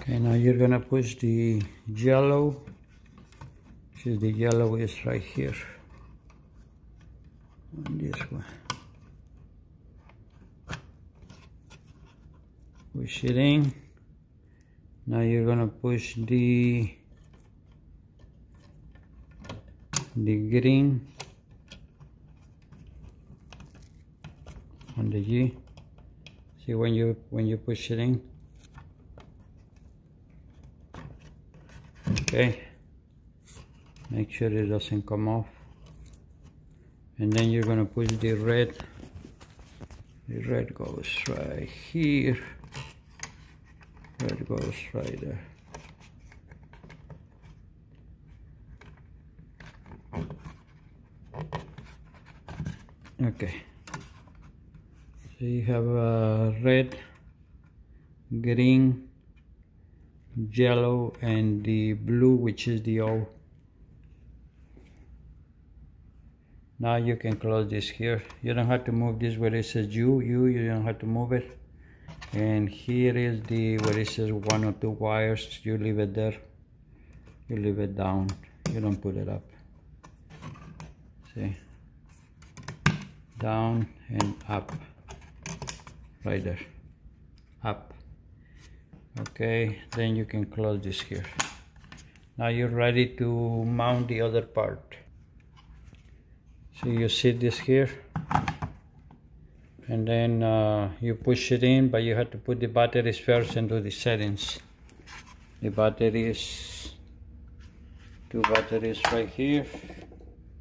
Okay, now you're gonna push the yellow. See the yellow is right here on this one. Push it in. Now you're gonna push the the green on the G. See when you when you push it in. Okay. Make sure it doesn't come off. And then you're gonna push the red. The red goes right here. Red goes right there. Okay. So you have a red, green, yellow, and the blue, which is the O. Now you can close this here. You don't have to move this where it says U, U, you don't have to move it. And here is the where it says one or two wires, you leave it there. You leave it down, you don't put it up. See? Down and up right there up okay then you can close this here. Now you're ready to mount the other part. So you sit this here and then uh, you push it in but you have to put the batteries first and do the settings. The batteries two batteries right here.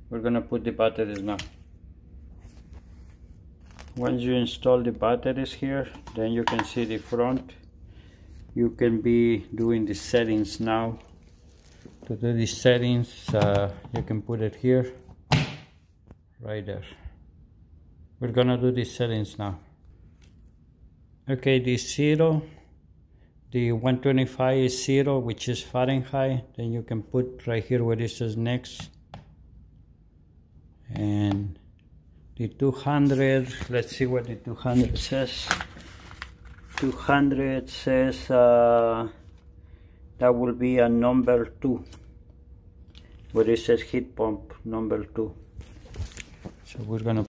We're gonna put the batteries now. Once you install the batteries here then you can see the front you can be doing the settings now. To do the settings uh, you can put it here right there. We're gonna do the settings now. Okay the zero the 125 is zero which is Fahrenheit. Then you can put right here where it says next. And the 200 let's see what the 200 says 200 says uh, that will be a number 2 where it says heat pump number 2 so we're gonna